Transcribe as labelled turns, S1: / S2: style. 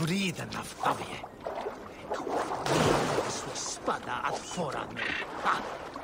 S1: Breathe enough, Druiderna This will Spada at foran me. Ha!